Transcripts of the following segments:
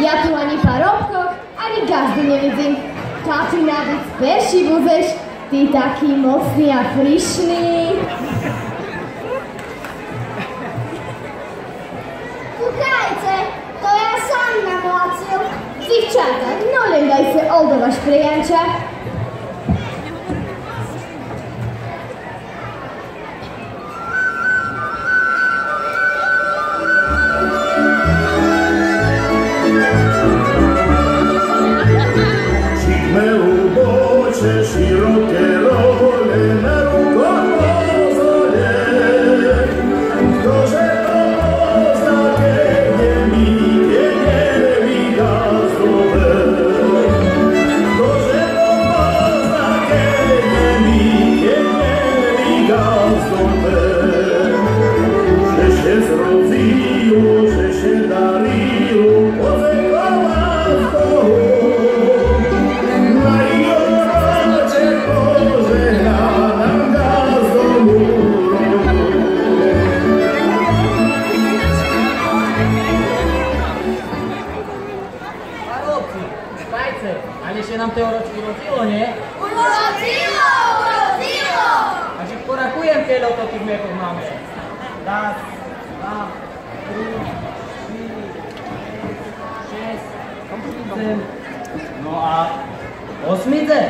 ja tu ani parobkoch, ani gazdy widzę. Taty nawet persi wózesz, ty taki mocny a friszny. Słuchajcie, to ja sam namlácil. Dziewczata, no len daj se oldować prijanča. Tyle to tych mleków mamy. Raz, dwa, trzy, cztery, sześć, siedem, no a osmidze.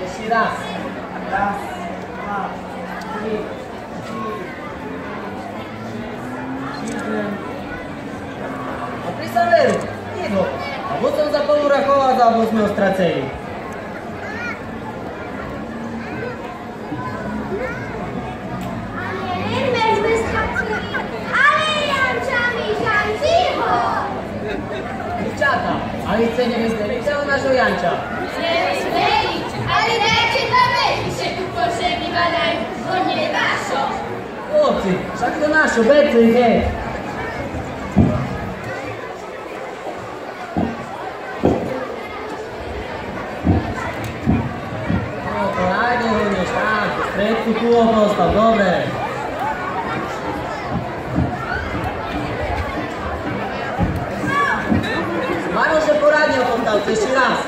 Jeszcze raz. Raz, dwa, trzy, cztery, pięć, sześć, siedem. A ty saveru, nie go. A bo są za polu rachowa, za bo sme ostraceli. Ali cijenjeni se u našu Janča. Zdević, Zdević, ali neće da već se tu naj, on je našo. Do našo, becu i hej. Ajde, Lunjo, šta? 你吃。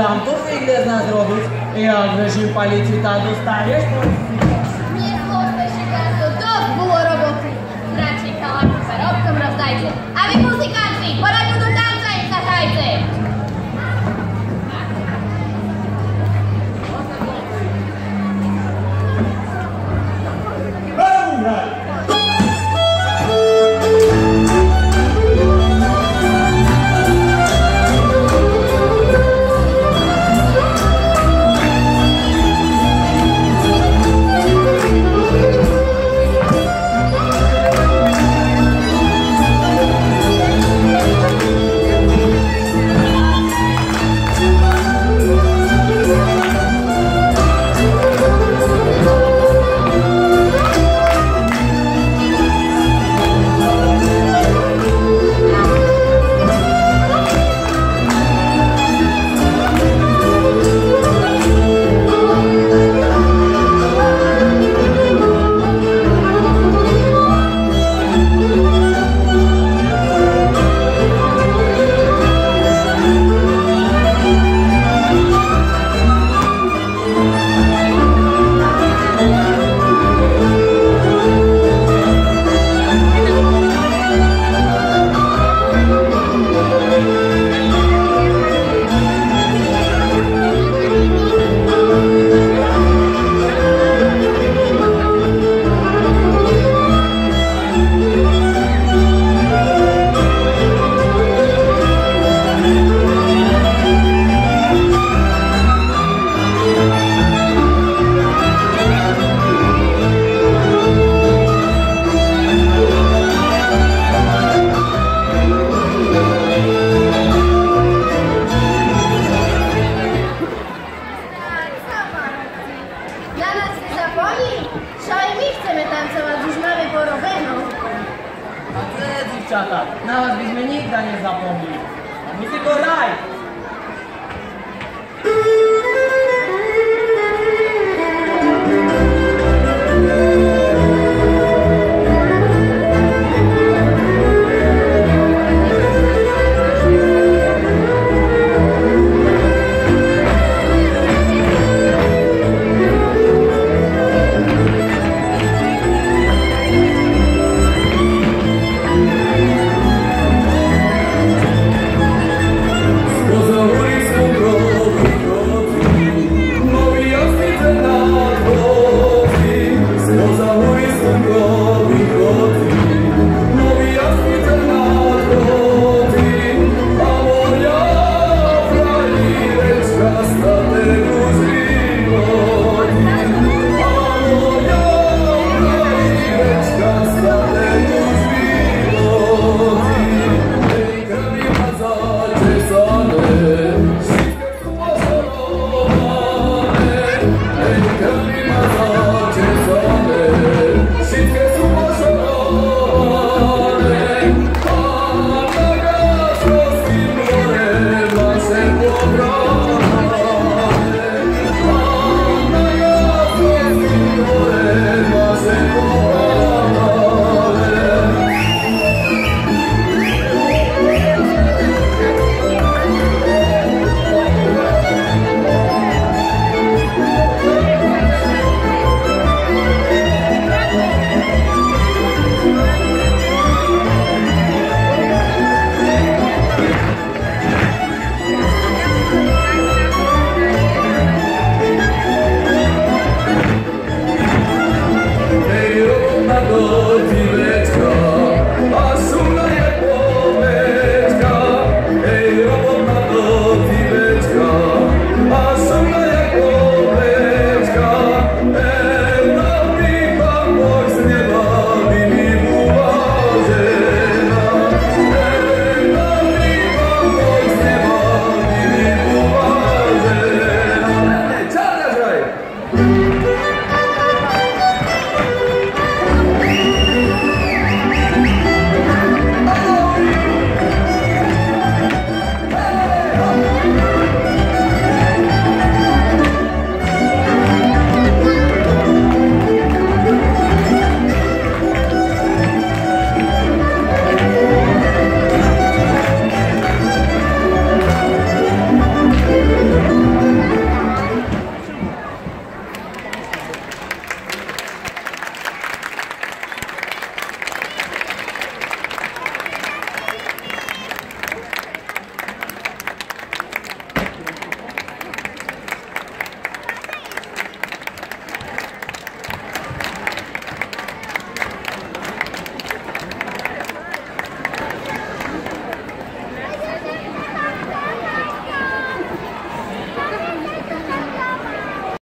Ям, то фиг не зна зробить. Як же ж і na koni? Sza i my chcemy tancować, już mamy porobioną. A te dziewczata, na was byśmy nigdy nie zapomnieli. A my tylko raj!